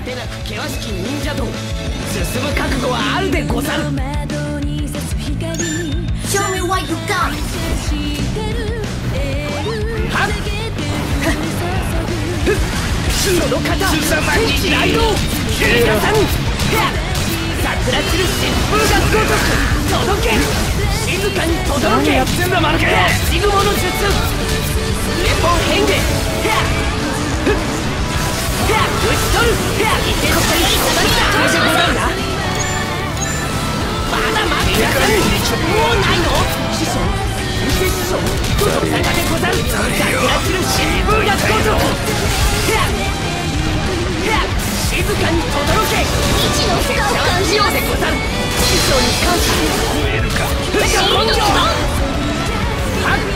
果てなく険しき忍者道進む覚悟はあるでござる。Show me what you got. はっ。その方天地雷道皆さん桜散る疾風がごとく届け。静かに轟け。やってんだマヌケ。シグモの術。レポン変化もないの師匠偽師匠どの坂でござる桜散る疾風がごとく静かに轟け一の負荷を感じますでござる師匠に感謝超えるか目が根性はっ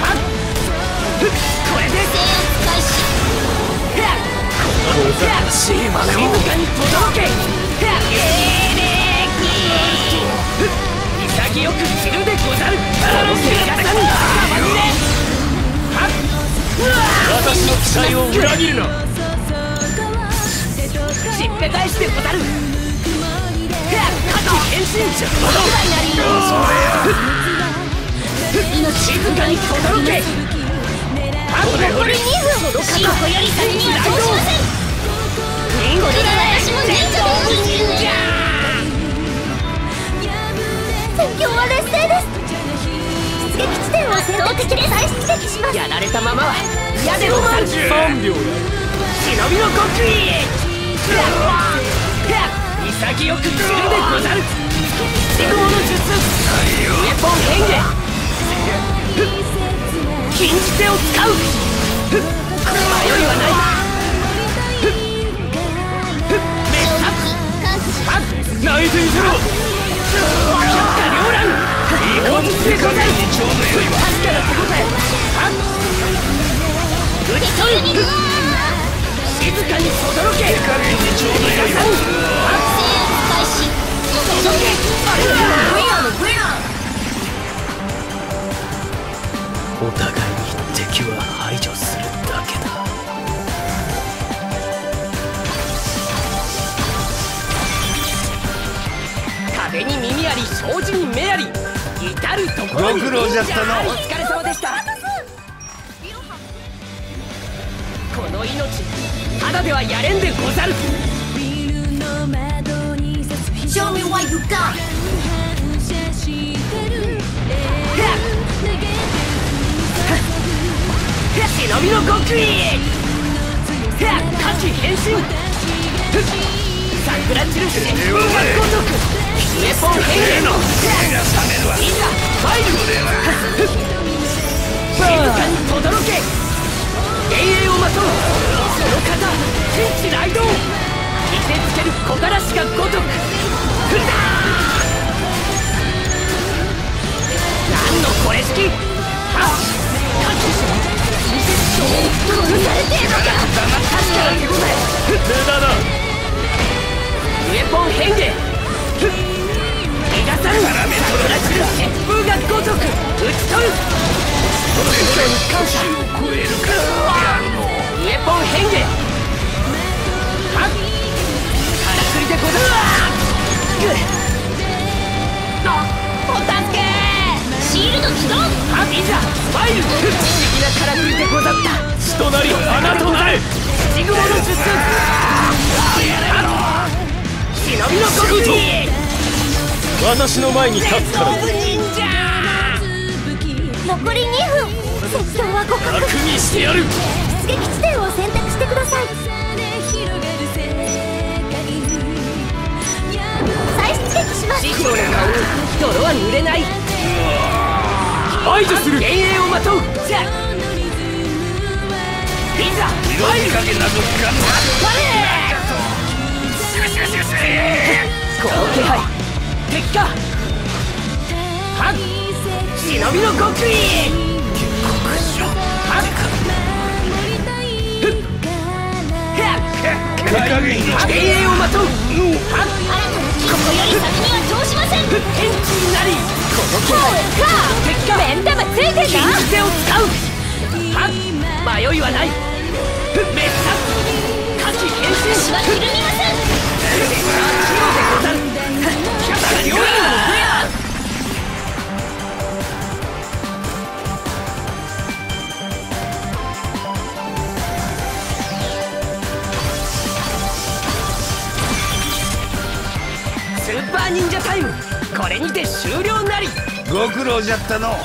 はっこれで制圧開始このしい真似を静かに轟け。潔く散るでござる。皆さんたまにねはっ私の期待を裏切るな。しっぺ返してござる。勝ち変身じゃ静かに轟け残り2分進歩より先には通しません地点を選択して再出撃しますやられたままは嫌でござる3秒や忍びの極意潔く散るでござるシグモの術ウェポン変化禁じ手を使う迷い。はない。滅殺内戦しろ百花繚乱い。い。感じでござるお互いに敵は排除するだけだ。壁に耳あり障子に目あり至る所にご苦労じゃったな。お疲れした。この命ただではやれんでござる。Show me what you got. 忍びの極意火器変身。桜散る疾風がごとく。ウェポン変化の目が覚めるわい。ざファイル静かに轟け幻影をまとうその方天地雷道見せつける木枯らしがごとく。ふだ何のこれ式はっ見せつけ殺されてえのか確かな手応え無駄だウェポン変化なり花となれ。シグモの術忍びの極意私の前に立つから。残り2分。戦闘は互角楽にしてやる。出撃地点を選択してください。再出撃します。師匠の顔に泥は濡れない。排除する。幻影をまとう色仕掛けなどつかん。のこの気配敵かはっ忍びの極意はっ手加減の幻影をまとうはっここより先には通しません天地になりこの気配敵か目ん玉ついてんだ禁じ手を使うはっ迷いはないはひるみまんスーパー忍者タイム。これにて終了なり。ご苦労じゃったの。